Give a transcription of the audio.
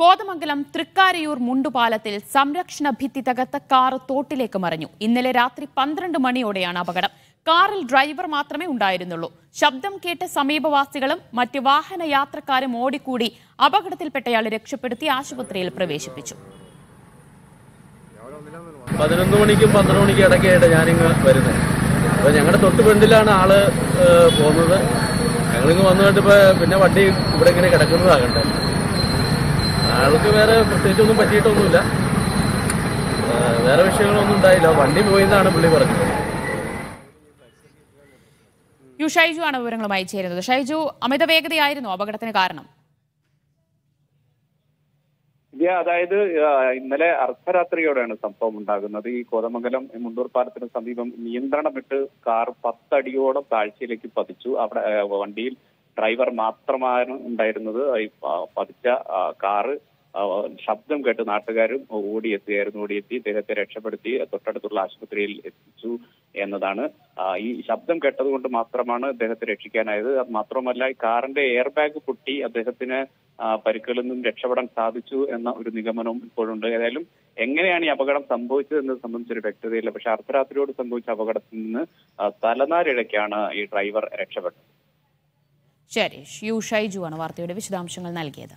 കോതമംഗലം തൃക്കാരയൂർ മുണ്ടുപാലത്തിൽ സംരക്ഷണ ഭിത്തി തകർത്ത കാർ തോട്ടിലേക്ക് മറിഞ്ഞു. ഇന്നലെ രാത്രി പന്ത്രണ്ട് മണിയോടെയാണ് അപകടം. കാറിൽ ഡ്രൈവർ മാത്രമേ ഉണ്ടായിരുന്നുള്ളൂ. ശബ്ദം കേട്ട് സമീപവാസികളും മറ്റ് വാഹന യാത്രക്കാരും ഓടിക്കൂടി അപകടത്തിൽപ്പെട്ടയാളെ രക്ഷപ്പെടുത്തി ആശുപത്രിയിൽ പ്രവേശിപ്പിച്ചു. പതിനൊന്ന് മണിക്കും പന്ത്രണ്ട് മണിക്കും ഇടയ്ക്കായിട്ട് ഞാനിങ്ങ് വരുന്നത് അപ്പോൾ ഞങ്ങളുടെ തൊട്ട് ഫ്രണ്ടിലാണ് ആൾ പോകുന്നത്. ഞങ്ങളിങ്ങ് വന്നു കണ്ടിപ്പോൾ പിന്നെ വണ്ടി ഇവിടെ ഇങ്ങനെ കിടക്കുന്നതാകട്ടെ ആൾക്ക് വേറെ പ്രത്യേകിച്ചൊന്നും പറ്റിയിട്ടൊന്നുമില്ല. വേറെ വിഷയങ്ങളൊന്നും ഉണ്ടായില്ല. വണ്ടി പോയെന്നാണ് പുള്ളി പറഞ്ഞത്. യു ഷൈജു ആണ് വിവരങ്ങളുമായി ചേരുന്നത്. ഷൈജു അമിത വേഗതയായിരുന്നു അപകടത്തിന് കാരണം? ഇത് അതായത് ഇന്നലെ അർദ്ധരാത്രിയോടെയാണ് സംഭവം ഉണ്ടാകുന്നത്. ഈ കോതമംഗലം മുണ്ടൂർ പാലത്തിന് സമീപം നിയന്ത്രണം വിട്ട് കാർ പത്തടിയോളം താഴ്ചയിലേക്ക് പതിച്ചു. അവിടെ വണ്ടിയിൽ ഡ്രൈവർ മാത്രമാണ് ഉണ്ടായിരുന്നത്. ഈ പതിച്ച കാറ് ശബ്ദം കേട്ട് നാട്ടുകാരും ഓടിയെത്തുകയായിരുന്നു ഓടിയെത്തി ഇദ്ദേഹത്തെ രക്ഷപ്പെടുത്തി തൊട്ടടുത്തുള്ള ആശുപത്രിയിൽ എത്തിച്ചു എന്നതാണ്. ഈ ശബ്ദം കേട്ടതുകൊണ്ട് മാത്രമാണ് അദ്ദേഹത്തെ രക്ഷിക്കാനായത്. അത് മാത്രമല്ല ഈ കാറിന്റെ എയർ ബാഗ് പൊട്ടി അദ്ദേഹത്തിന് പരിക്കുകളിൽ നിന്നും രക്ഷപ്പെടാൻ സാധിച്ചു എന്ന ഒരു നിഗമനവും ഇപ്പോഴുണ്ട്. ഏതായാലും എങ്ങനെയാണ് ഈ അപകടം സംഭവിച്ചത് എന്നത് സംബന്ധിച്ചൊരു വ്യക്തതയില്ല. പക്ഷെ അർദ്ധരാത്രിയോട് സംഭവിച്ച അപകടത്തിൽ നിന്ന് തലനാരിഴയ്ക്കാണ് ഈ ഡ്രൈവർ രക്ഷപ്പെട്ടത്. ശരി യു ഷൈജു ആണ് വാർത്തയുടെ വിശദാംശങ്ങൾ നൽകിയത്.